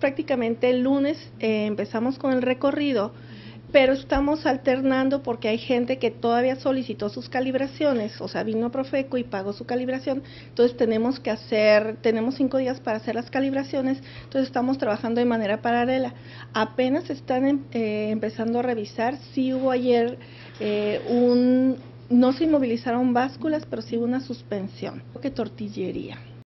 Prácticamente el lunes eh, empezamos con el recorrido pero estamos alternando porque hay gente que todavía solicitó sus calibraciones, o sea, vino a Profeco y pagó su calibración, entonces tenemos que hacer, tenemos cinco días para hacer las calibraciones, entonces estamos trabajando de manera paralela. Apenas están em, eh, empezando a revisar, sí hubo ayer eh, un, no se inmovilizaron básculas, pero sí hubo una suspensión, que tortillería.